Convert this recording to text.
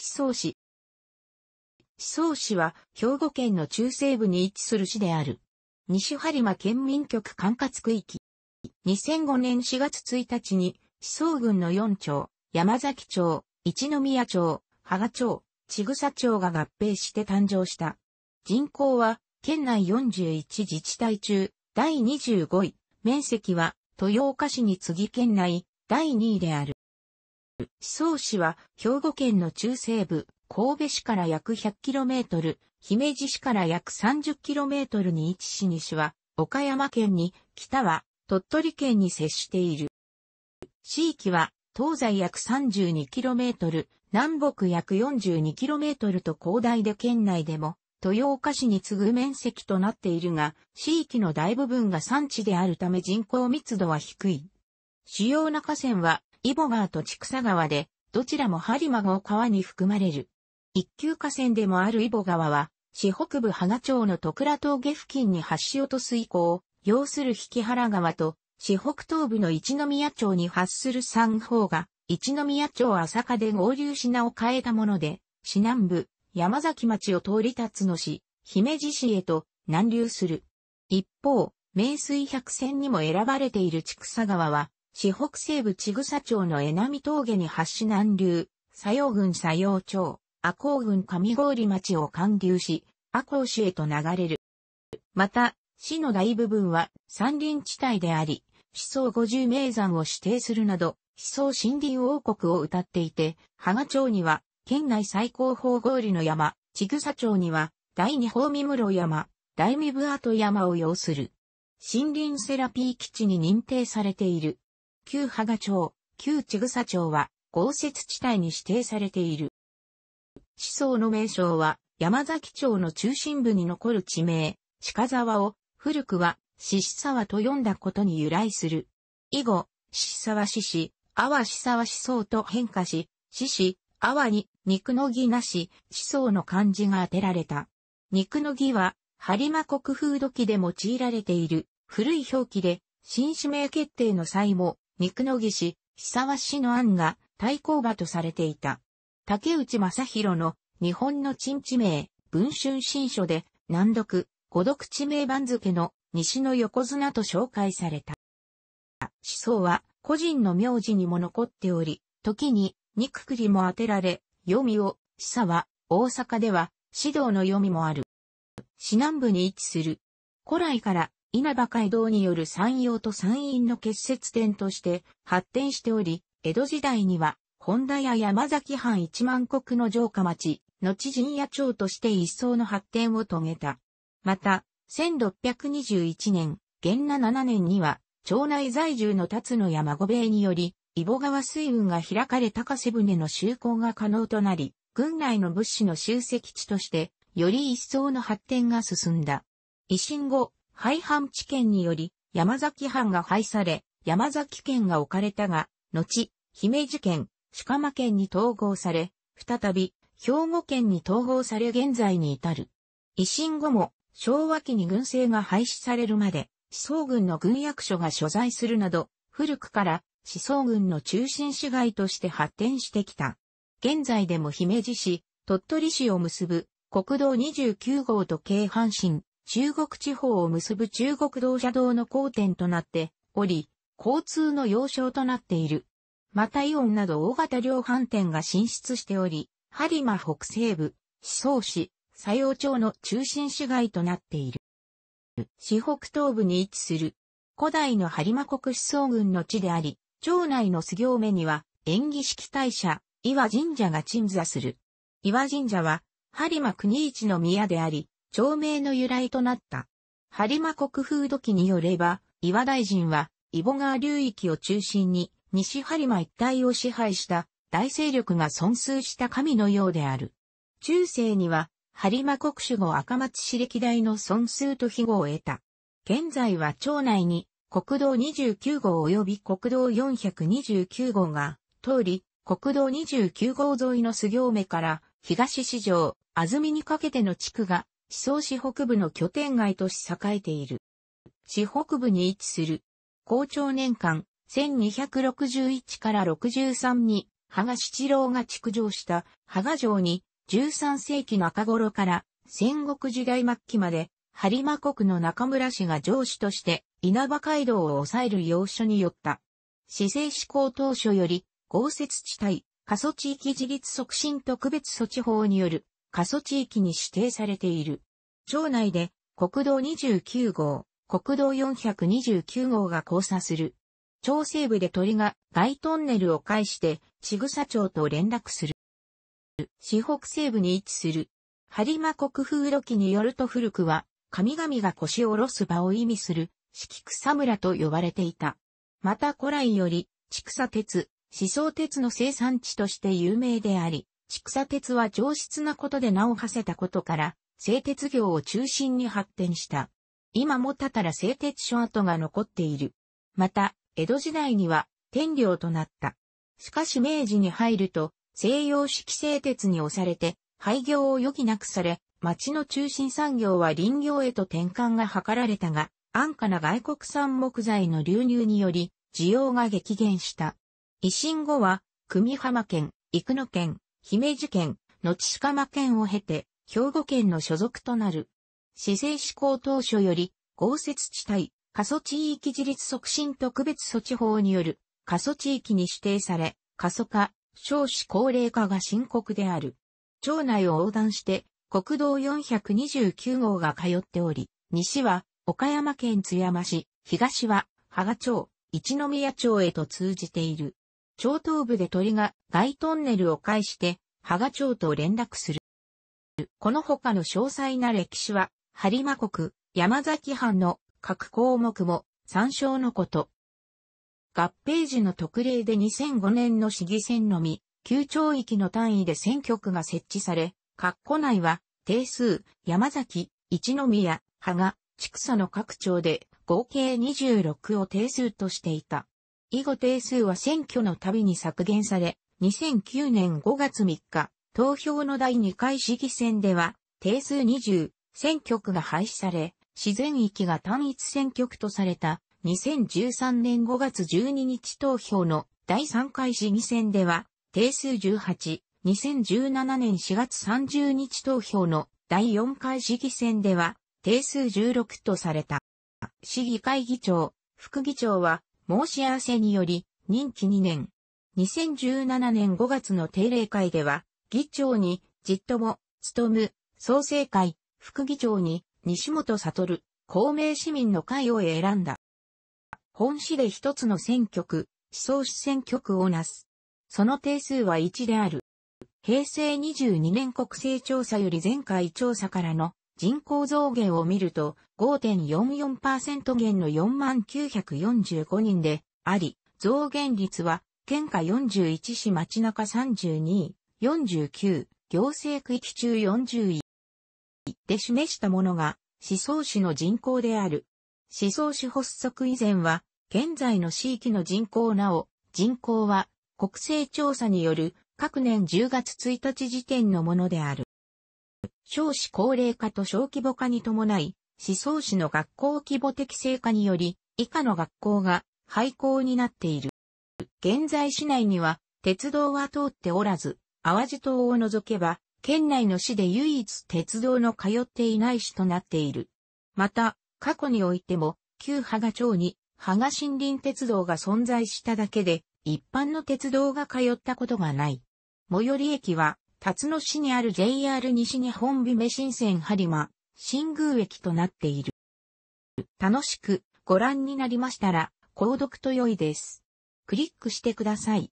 思想市。思想市は兵庫県の中西部に位置する市である。西播磨県民局管轄区域。2005年4月1日に思想郡の4町、山崎町、一宮町、羽賀町、千草町が合併して誕生した。人口は県内41自治体中第25位。面積は豊岡市に次ぎ県内第2位である。思想市は兵庫県の中西部、神戸市から約 100km、姫路市から約 30km に位置し西は岡山県に、北は鳥取県に接している。地域は東西約 32km、南北約 42km と広大で県内でも豊岡市に次ぐ面積となっているが、地域の大部分が山地であるため人口密度は低い。主要な河川は、イボ川と千草川で、どちらも播磨号川に含まれる。一級河川でもあるイボ川は、市北部羽賀町の徳倉峠付近に橋落とす以降、要する引原川と、市北東部の一宮町に発する三方が、一宮町朝霞で合流品を変えたもので、市南部、山崎町を通り立つの市、姫路市へと南流する。一方、名水百選にも選ばれている千草川は、市北西部千草町の江波峠に発し南流、佐用郡佐用町、阿公郡上郡町を貫流し、阿公市へと流れる。また、市の大部分は山林地帯であり、思想五十名山を指定するなど、思想森林王国を謳っていて、羽賀町には、県内最高峰郡の山、千草町には、第二宝見室山、大見部跡山を要する。森林セラピー基地に認定されている。旧羽賀町、旧千草町は、豪雪地帯に指定されている。思想の名称は、山崎町の中心部に残る地名、鹿沢を、古くは、獅子沢と読んだことに由来する。以後、獅子沢獅子、阿波獅沢思想と変化し、獅子、阿波に、肉の儀なし、思想の漢字が当てられた。肉の儀は、播磨国風土記で用いられている、古い表記で、新指名決定の際も、肉の儀氏、久沢氏の案が対抗馬とされていた。竹内正宏の日本の鎮地名、文春新書で難読、孤独地名番付の西の横綱と紹介された。思想は個人の名字にも残っており、時に肉くりも当てられ、読みを、久は大阪では指導の読みもある。市南部に位置する。古来から稲葉街道による山陽と山陰の結節点として発展しており、江戸時代には本田や山崎藩一万国の城下町、後陣屋町として一層の発展を遂げた。また、1621年、元那7年には、町内在住の辰野山五兵衛により、伊保川水運が開かれ高瀬船の就航が可能となり、軍内の物資の集積地として、より一層の発展が進んだ。維新後、廃藩置県により、山崎藩が廃され、山崎県が置かれたが、後、姫路県、鹿間県に統合され、再び、兵庫県に統合され現在に至る。維新後も、昭和期に軍政が廃止されるまで、思想軍の軍役所が所在するなど、古くから思想軍の中心市街として発展してきた。現在でも姫路市、鳥取市を結ぶ国道29号と京阪神、中国地方を結ぶ中国道車道の交点となっており、交通の要衝となっている。またイオンなど大型量販店が進出しており、播磨北西部、思想市、佐用町の中心市街となっている。市北東部に位置する、古代の播磨国思想郡の地であり、町内の杉行目には、縁起式大社、岩神社が鎮座する。岩神社は、播磨国一の宮であり、町名の由来となった。播磨国風土記によれば、岩大臣は、伊保川流域を中心に、西播磨一帯を支配した大勢力が尊崇した神のようである。中世には、播磨国主語赤松市歴代の尊崇と庇護を得た。現在は町内に国道29号及び国道429号が通り、国道29号沿いの杉行目から東市場、安住にかけての地区が、思想市北部の拠点街とし栄えている。市北部に位置する、校長年間1261から63に羽賀七郎が築城した羽賀城に13世紀中頃から戦国時代末期まで播磨国の中村氏が城主として稲葉街道を抑える要所によった。市政施行当初より豪雪地帯、過疎地域自立促進特別措置法による過疎地域に指定されている。町内で国道29号、国道429号が交差する。町西部で鳥が大トンネルを介して千草町と連絡する。市北西部に位置する。播磨国風土記によると古くは、神々が腰を下ろす場を意味する、四季草村と呼ばれていた。また古来より、畜草鉄、思想鉄の生産地として有名であり、畜産鉄は上質なことで名を馳せたことから、製鉄業を中心に発展した。今もたたら製鉄所跡が残っている。また、江戸時代には天領となった。しかし明治に入ると、西洋式製鉄に押されて、廃業を余儀なくされ、町の中心産業は林業へと転換が図られたが、安価な外国産木材の流入により、需要が激減した。維新後は、組浜県、生野県、姫路県、野地蒲県を経て、兵庫県の所属となる。市政施行当初より、豪雪地帯、過疎地域自立促進特別措置法による、過疎地域に指定され、過疎化、少子高齢化が深刻である。町内を横断して、国道429号が通っており、西は岡山県津山市、東は芳賀町、一宮町へと通じている。町東部で鳥が大トンネルを介して、芳賀町と連絡する。この他の詳細な歴史は、播磨国、山崎藩の各項目も参照のこと。合併時の特例で2005年の市議選のみ、旧町域の単位で選挙区が設置され、括弧内は、定数、山崎、一宮、芳賀、畜産の各町で合計26を定数としていた。以後定数は選挙のたびに削減され、2009年5月3日、投票の第2回市議選では、定数20、選挙区が廃止され、自然域が単一選挙区とされた、2013年5月12日投票の第3回市議選では、定数18、2017年4月30日投票の第4回市議選では、定数16とされた。市議会議長、副議長は、申し合わせにより、任期2年。2017年5月の定例会では、議長に、じっとも、務む、創生会、副議長に、西本悟、公明市民の会を選んだ。本市で一つの選挙区、思想市選挙区をなす。その定数は1である。平成22年国勢調査より前回調査からの人口増減を見ると5.44%減の4945人であり、増減率は県下41市町中32位49、行政区域中40位で示したものが思想市の人口である。思想市発足以前は、現在の地域の人口なお、人口は国勢調査による各年10月1日時点のものである。少子高齢化と小規模化に伴い、思想市の学校規模適正化により、以下の学校が廃校になっている。現在市内には鉄道は通っておらず、淡路島を除けば、県内の市で唯一鉄道の通っていない市となっている。また、過去においても、旧芳賀町に芳賀森林鉄道が存在しただけで、一般の鉄道が通ったことがない。最寄り駅は、辰野市にある JR 西日本美目新線播磨、新宮駅となっている。楽しくご覧になりましたら、購読と良いです。クリックしてください。